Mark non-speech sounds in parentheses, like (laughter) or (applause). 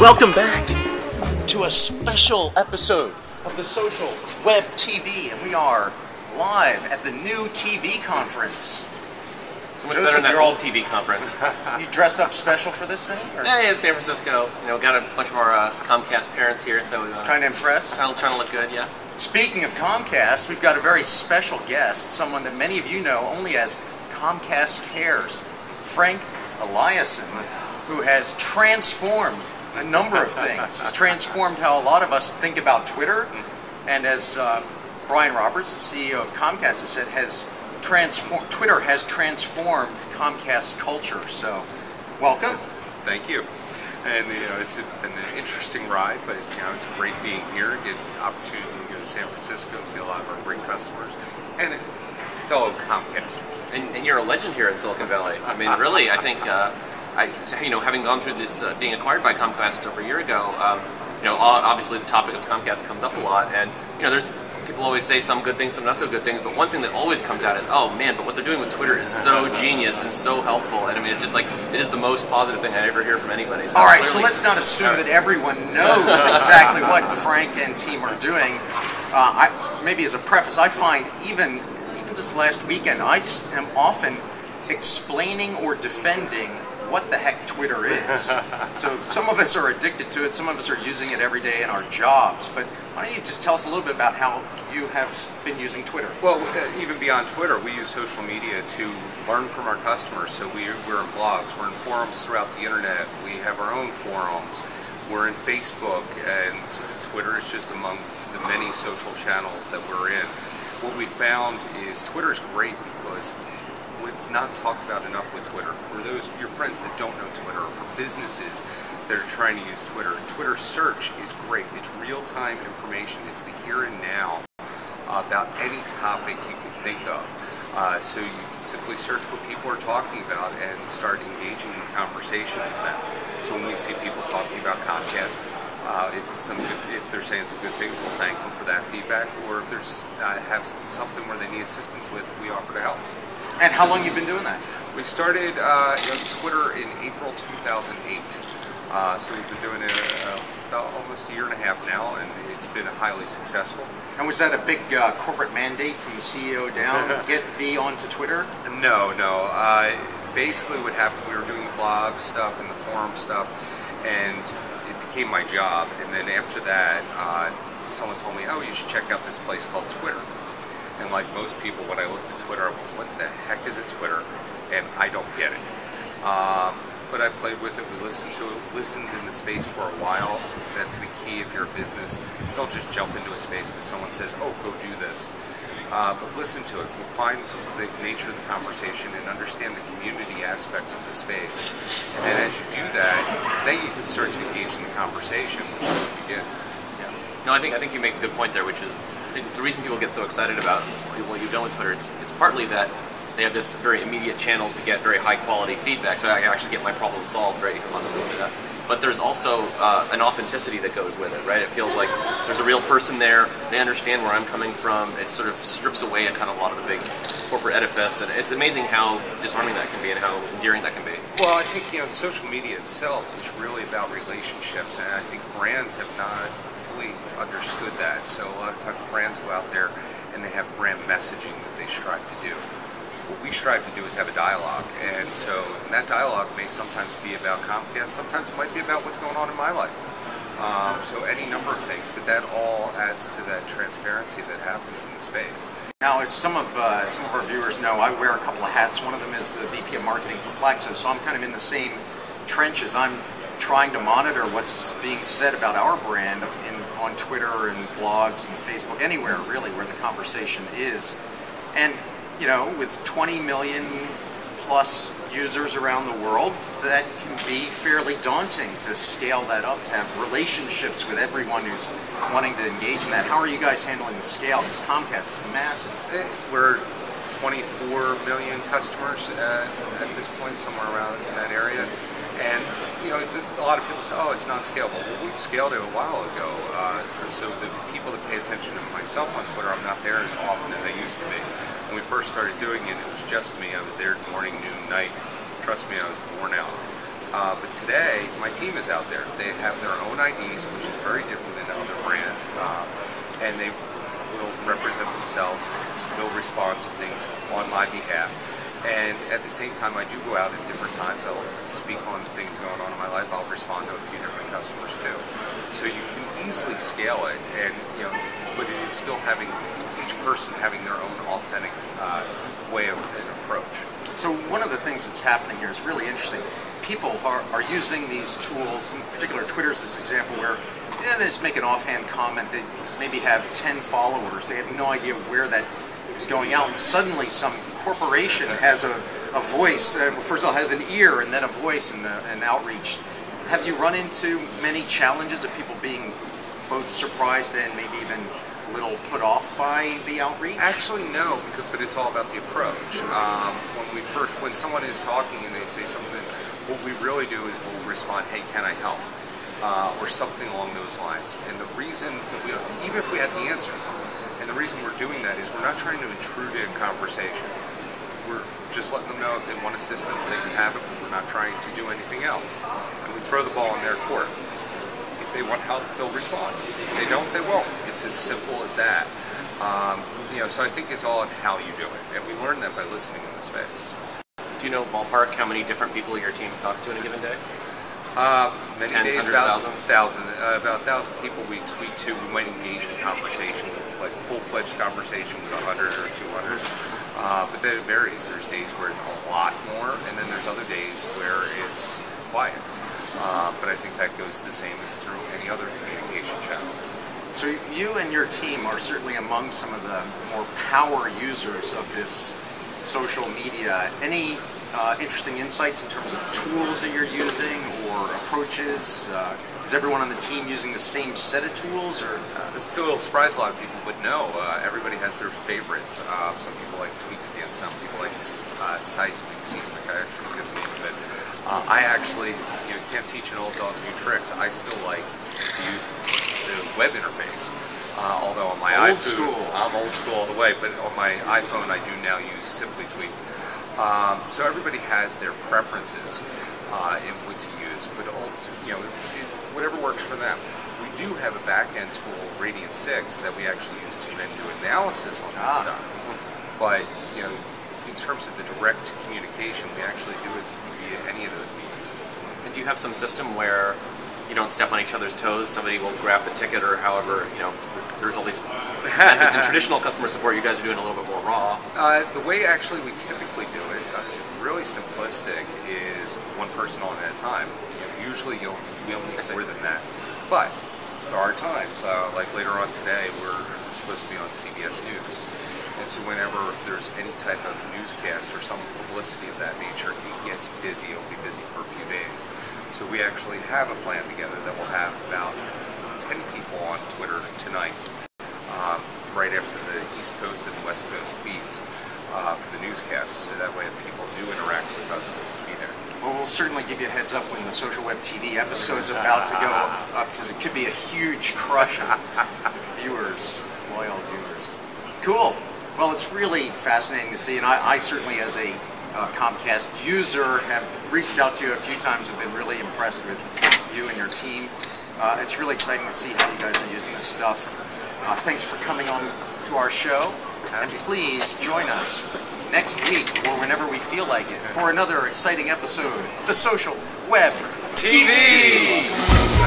Welcome back to a special episode of the Social Web TV, and we are live at the NewTeeVee conference. So much Joseph, better than that you're old TV conference. (laughs) You dressed up special for this thing? Or yeah, yeah, San Francisco. You know, got a bunch of our uh, Comcast parents here, so we want trying to impress? trying, trying to look good. Yeah. Speaking of Comcast, we've got a very special guest, someone that many of you know only as Comcast Cares, Frank Eliason, who has transformed a number of things. (laughs) He's transformed how a lot of us think about Twitter, and as uh, Brian Roberts, the CEO of Comcast, has said, has transformed Twitter has transformed Comcast culture. So, welcome. Thank you. And you know, it's been an interesting ride, but you know, it's great being here, get an opportunity to go to San Francisco and see a lot of our great customers and fellow Comcasters. And, and you're a legend here in Silicon Valley. I mean, really, I think, uh, I, you know, having gone through this, uh, being acquired by Comcast over a year ago, um, you know, obviously the topic of Comcast comes up a lot, and you know, there's people always say some good things, some not so good things, but one thing that always comes out is, oh man, but what they're doing with Twitter is so genius and so helpful, and I mean, it's just like it is the most positive thing I ever hear from anybody. So All right, so let's not assume that everyone knows (laughs) exactly what Frank and team are doing. Uh, I, maybe as a preface, I find even even just last weekend, I am often explaining or defending what the heck Twitter is. (laughs) so some of us are addicted to it, some of us are using it every day in our jobs. But why don't you just tell us a little bit about how you have been using Twitter? Well, uh, even beyond Twitter, we use social media to learn from our customers. So we, we're in blogs, we're in forums throughout the internet, we have our own forums, we're in Facebook, and Twitter is just among the many social channels that we're in. What we found is Twitter is great because it's not talked about enough with Twitter. For those your friends that don't know Twitter, or for businesses that are trying to use Twitter, Twitter search is great. It's real-time information. It's the here and now about any topic you can think of. Uh, so you can simply search what people are talking about and start engaging in conversation with them. So when we see people talking about Comcast, uh, if some good, if they're saying some good things, we'll thank them for that feedback. Or if there's uh, have something where they need assistance with, we offer to help. And how long you been doing that? We started uh, on Twitter in April 2008. Uh, so we've been doing it uh, about almost a year and a half now, and it's been highly successful. And was that a big uh, corporate mandate from the CEO down? Get thee onto Twitter? (laughs) No, no. Uh, basically, what happened, we were doing the blog stuff and the forum stuff, and it became my job. And then after that, uh, someone told me, oh, you should check out this place called Twitter. And like most people, when I looked at Twitter, I went, what the heck is a Twitter? And I don't get it. Um, but I played with it. We listened to it, listened in the space for a while. That's the key if you're a business. Don't just jump into a space because someone says, oh, go do this. Uh, but listen to it. We'll find the nature of the conversation and understand the community aspects of the space. And then as you do that, then you can start to engage in the conversation, which is what we did. Yeah. No, I think I think you make a good point there, which is the reason people get so excited about what you've done with Twitter. It's it's partly that they have this very immediate channel to get very high quality feedback, so I actually get my problem solved. Right? That. But there's also uh, an authenticity that goes with it, right? It feels like there's a real person there. They understand where I'm coming from. It sort of strips away a kind of a lot of the big corporate edifice, and it's amazing how disarming that can be and how endearing that can be. Well, I think you know social media itself is really about relationships, and I think brands have not fully understood that. So a lot of times brands go out there and they have brand messaging that they strive to do. What we strive to do is have a dialogue, and so and that dialogue may sometimes be about Comcast, sometimes it might be about what's going on in my life. Um, so any number of things, but that all adds to that transparency that happens in the space. Now, as some of uh, some of our viewers know, I wear a couple of hats. One of them is the VP of Marketing for Plaxo, so I'm kind of in the same trenches. I'm trying to monitor what's being said about our brand in, on Twitter and blogs and Facebook, anywhere really where the conversation is. And you know, with 20 million plus users around the world, that can be fairly daunting to scale that up, to have relationships with everyone who's wanting to engage in that. How are you guys handling the scale? Because Comcast is massive. Eh, We're 24 million customers uh, at this point, somewhere around in that area. And you know, a lot of people say, "Oh, it's not scalable." Well, we've scaled it a while ago. Uh, so the people that pay attention to myself on Twitter, I'm not there as often as I used to be. When we first started doing it, it was just me. I was there morning, noon, night. Trust me, I was worn out. Uh, but today, my team is out there. They have their own IDs, which is very different than other brands, uh, and they will represent themselves. They'll respond to things on my behalf. And at the same time, I do go out at different times. I'll speak on things going on in my life. I'll respond to a few different customers too. So you can easily scale it, and you know, but it is still having each person having their own authentic uh, way of an approach. So one of the things that's happening here is really interesting. People are, are using these tools, in particular Twitter's this example where yeah, they just make an offhand comment. They maybe have 10 followers. They have no idea where that is going out. And suddenly some corporation has a, a voice, uh, first of all has an ear and then a voice and an outreach. Have you run into many challenges of people being both surprised and maybe even a little put off by the outreach? Actually, no, because, but it's all about the approach. Um, when we first, when someone is talking and they say something, what we really do is we'll respond, "Hey, can I help?" Uh, or something along those lines. And the reason that we, even if we had the answer, and the reason we're doing that is we're not trying to intrude in conversation. We're just letting them know if they want assistance, they can have it, but we're not trying to do anything else. And we throw the ball in their court. If they want help, they'll respond. If they don't, they won't. It's as simple as that. Um, you know, so I think it's all in how you do it, and we learn that by listening in the space. Do you know ballpark how many different people your team talks to in a given day? Uh, many Tens, days, about thousands? thousand, uh, about a thousand people we tweet to. We might engage in conversation, like full-fledged conversation with a hundred or two hundred. Uh, but then it varies. There's days where it's a lot more, and then there's other days where it's quiet. Uh, but I think that goes the same as through any other communication channel. So you and your team are certainly among some of the more power users of this social media. Any uh, interesting insights in terms of tools that you're using or approaches? Uh, is everyone on the team using the same set of tools, or Uh, this will surprise a lot of people, but no, uh, everybody has their favorites. Uh, some people like TweetScan, some people like uh, Seesmic, Seesmic, I actually forget the name of it. Uh, I actually, you know, can't teach an old dog new tricks. I still like to use the web interface. Uh, although on my Old iPhone, school. I'm old school all the way, but on my iPhone I do now use SimplyTweet. Um, so everybody has their preferences uh, in what to use, but all, you know, whatever works for them. We do have a back-end tool, Radian6, that we actually use to then do analysis on this Ah. stuff. But you know, in terms of the direct communication, we actually do it via any of those means. And do you have some system where you don't step on each other's toes? Somebody will grab the ticket, or however, you know, there's all these methods in (laughs) traditional customer support. You guys are doing a little bit more raw. Uh, the way actually we typically do it, really simplistic, is one person on at a time. You know, usually you'll, we don't need more than that. But there are times, uh, like later on today, we're supposed to be on CBS News. And so whenever there's any type of newscast or some publicity of that nature, it gets busy. It'll be busy for a few days. So we actually have a plan together that will have about 10 people on Twitter tonight um, right after the East Coast and West Coast feeds uh, for the newscasts. So that way, if people do interact with us, we'll be there. well, we'll certainly give you a heads up when the Social Web TV episode's about to go (laughs) up because it could be a huge crush of viewers, loyal viewers. Cool. Well, it's really fascinating to see, and I, I certainly, as a uh, Comcast user, have reached out to you a few times. Have been really impressed with you and your team. Uh, it's really exciting to see how you guys are using this stuff. Uh, thanks for coming on to our show, and please join us next week or whenever we feel like it for another exciting episode of The Social Web TV.